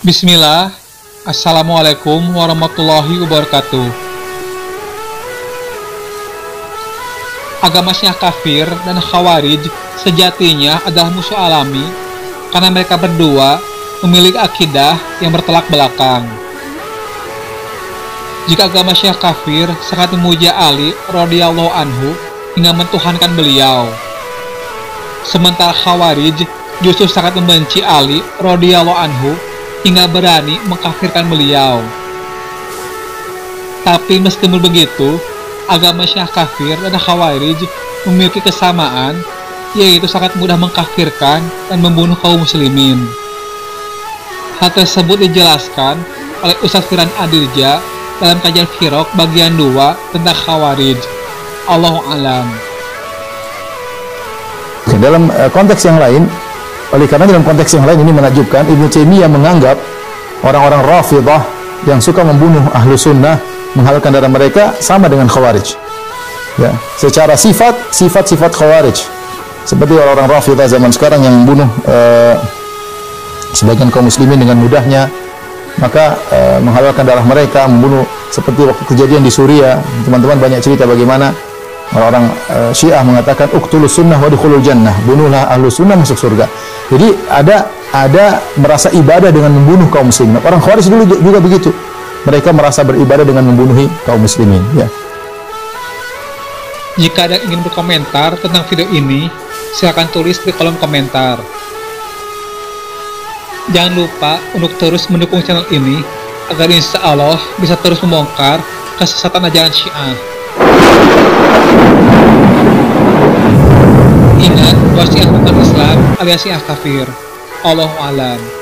Bismillah, Assalamualaikum warahmatullahi wabarakatuh. Agama Syiah kafir dan Khawarij sejatinya adalah musuh alami karena mereka berdua memiliki akidah yang bertolak belakang. Jika agama Syiah kafir sangat memuja Ali radhiyallahu anhu hingga mentuhankan beliau. Sementara Khawarij justru sangat membenci Ali radhiyallahu anhu hingga berani mengkafirkan beliau. Tapi meskipun begitu, agama Syiah kafir dan Khawarij memiliki kesamaan, yaitu sangat mudah mengkafirkan dan membunuh kaum muslimin. Hal tersebut dijelaskan oleh Ustaz Firan Adirja dalam kajian Firok bagian 2 tentang Khawarij. Allahu alam. Dalam uh, konteks yang lain, oleh karena dalam konteks yang lain ini menakjubkan Ibnu Taimiyah menganggap orang-orang Rafidah yang suka membunuh ahlu sunnah menghalalkan darah mereka sama dengan Khawarij. Ya, secara sifat sifat-sifat Khawarij seperti orang-orang Rafidah zaman sekarang yang membunuh uh, sebagian kaum muslimin dengan mudahnya maka uh, menghalalkan darah mereka membunuh seperti waktu kejadian di Suriah teman-teman banyak cerita bagaimana orang-orang uh, Syiah mengatakan uktulus sunnah wa dukhulul jannah. Bunuhlah ahlu sunnah masuk surga. Jadi ada ada merasa ibadah dengan membunuh kaum muslimin. Orang Khawarij dulu juga begitu. Mereka merasa beribadah dengan membunuhi kaum muslimin ya. Jika ada yang ingin berkomentar tentang video ini, silakan tulis di kolom komentar. Jangan lupa untuk terus mendukung channel ini agar insya Allah bisa terus membongkar kesesatan ajaran Syiah. Islam alias Syiah kafir. Allahu alam.